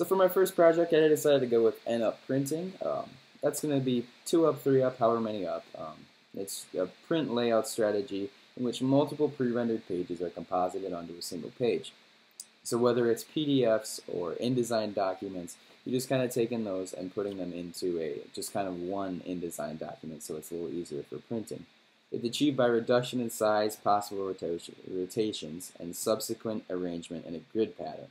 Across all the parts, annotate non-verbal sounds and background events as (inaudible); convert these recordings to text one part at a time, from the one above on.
So for my first project, I decided to go with N up printing. Um, that's going to be two up, three up, however many up. Um, it's a print layout strategy in which multiple pre-rendered pages are composited onto a single page. So whether it's PDFs or InDesign documents, you're just kind of taking those and putting them into a just kind of one InDesign document so it's a little easier for printing. It's achieved by reduction in size, possible rotations, and subsequent arrangement in a grid pattern.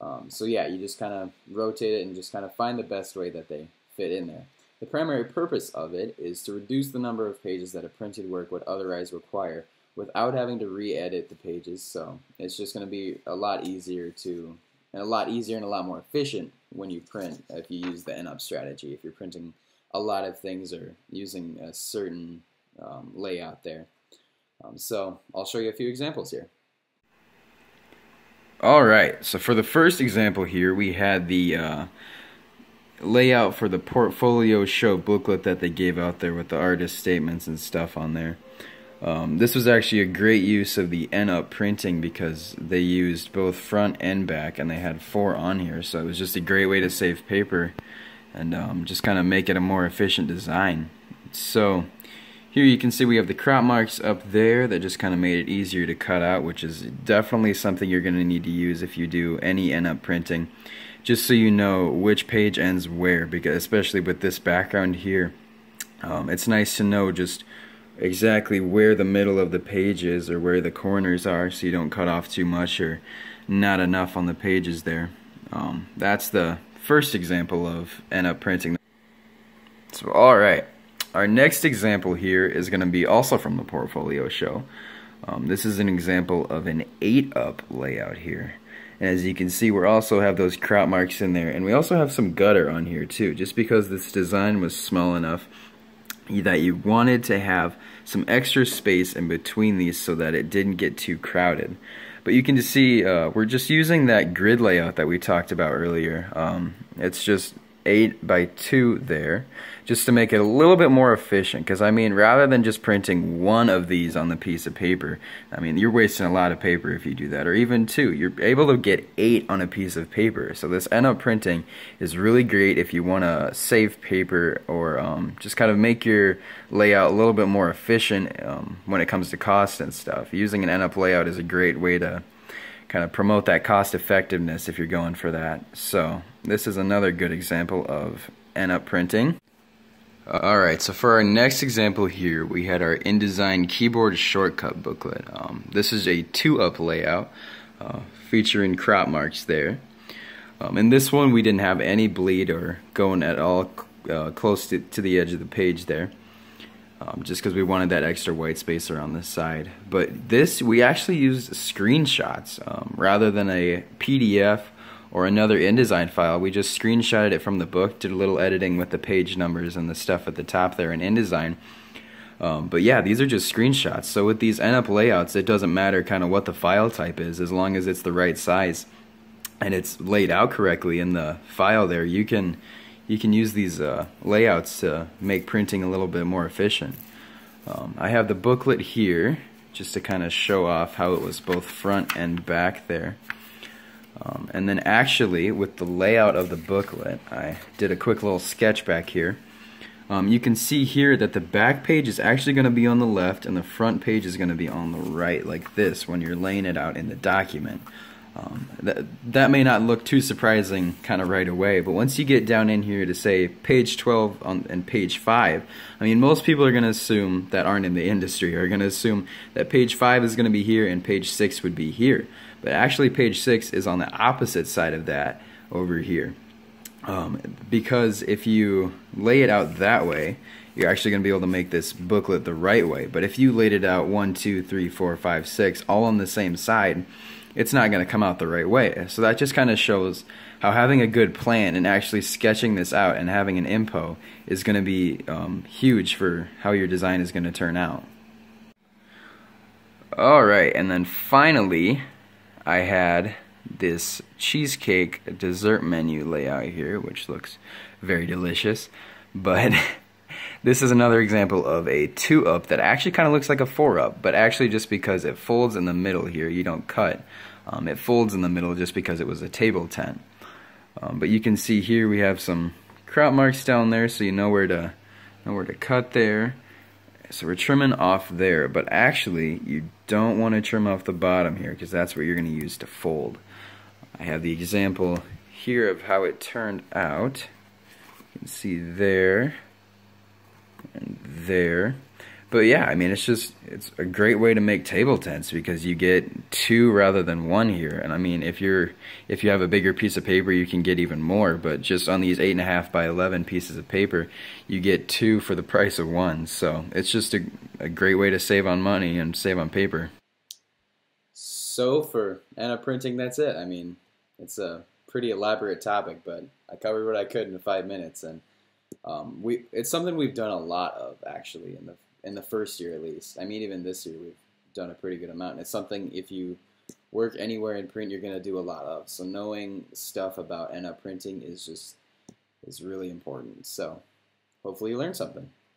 Um, so yeah, you just kind of rotate it and just kind of find the best way that they fit in there. The primary purpose of it is to reduce the number of pages that a printed work would otherwise require without having to re-edit the pages. So it's just going to be a lot easier to, and a lot easier and a lot more efficient when you print if you use the N-up strategy. If you're printing a lot of things or using a certain um, layout there. Um, so I'll show you a few examples here. Alright, so for the first example here, we had the uh, layout for the portfolio show booklet that they gave out there with the artist statements and stuff on there. Um, this was actually a great use of the N-up printing because they used both front and back and they had four on here so it was just a great way to save paper and um, just kind of make it a more efficient design. So here you can see we have the crop marks up there that just kind of made it easier to cut out which is definitely something you're going to need to use if you do any N-up printing just so you know which page ends where because especially with this background here um, it's nice to know just exactly where the middle of the page is or where the corners are so you don't cut off too much or not enough on the pages there. Um, that's the first example of N-up printing. So alright, our next example here is going to be also from the portfolio show. Um, this is an example of an 8-up layout here. And as you can see, we also have those crop marks in there. And we also have some gutter on here too, just because this design was small enough that you wanted to have some extra space in between these so that it didn't get too crowded. But you can just see uh, we're just using that grid layout that we talked about earlier. Um, it's just 8 by 2 there just to make it a little bit more efficient. Because I mean rather than just printing one of these on the piece of paper I mean you're wasting a lot of paper if you do that or even two. You're able to get eight on a piece of paper. So this N-up printing is really great if you want to save paper or um, just kind of make your layout a little bit more efficient um, when it comes to cost and stuff. Using an N-up layout is a great way to kind of promote that cost effectiveness if you're going for that. So this is another good example of N-up printing. Alright, so for our next example here, we had our InDesign keyboard shortcut booklet. Um, this is a two-up layout uh, featuring crop marks there. Um, in this one, we didn't have any bleed or going at all uh, close to, to the edge of the page there um, just because we wanted that extra white space around the side. But this, we actually used screenshots um, rather than a PDF or another InDesign file. We just screenshotted it from the book, did a little editing with the page numbers and the stuff at the top there in InDesign. Um, but yeah, these are just screenshots. So with these N-up layouts, it doesn't matter kind of what the file type is, as long as it's the right size and it's laid out correctly in the file there, you can you can use these uh, layouts to make printing a little bit more efficient. Um, I have the booklet here just to kind of show off how it was both front and back there. Um, and then actually with the layout of the booklet I did a quick little sketch back here. Um, you can see here that the back page is actually going to be on the left and the front page is going to be on the right like this when you're laying it out in the document. Um, that, that may not look too surprising kind of right away, but once you get down in here to say page 12 on, and page 5, I mean, most people are going to assume that aren't in the industry are going to assume that page 5 is going to be here and page 6 would be here. But actually, page 6 is on the opposite side of that over here. Um, because if you lay it out that way, you're actually going to be able to make this booklet the right way. But if you laid it out 1, 2, 3, 4, 5, 6, all on the same side, it's not going to come out the right way. So that just kind of shows how having a good plan and actually sketching this out and having an impo is going to be um, huge for how your design is going to turn out. Alright, and then finally, I had this cheesecake dessert menu layout here, which looks very delicious. (laughs) But this is another example of a 2-up that actually kind of looks like a 4-up, but actually just because it folds in the middle here, you don't cut. Um, it folds in the middle just because it was a table tent. Um, but you can see here we have some crop marks down there, so you know where to know where to cut there. So we're trimming off there, but actually you don't want to trim off the bottom here because that's what you're going to use to fold. I have the example here of how it turned out. You can see there there. But yeah, I mean, it's just, it's a great way to make table tents because you get two rather than one here. And I mean, if you're, if you have a bigger piece of paper, you can get even more. But just on these eight and a half by 11 pieces of paper, you get two for the price of one. So it's just a, a great way to save on money and save on paper. So for N-up printing, that's it. I mean, it's a pretty elaborate topic, but I covered what I could in five minutes. And um, we, it's something we've done a lot of actually in the in the first year at least. I mean, even this year we've done a pretty good amount. And it's something if you work anywhere in print, you're going to do a lot of. So knowing stuff about N-up printing is just is really important. So hopefully you learned something.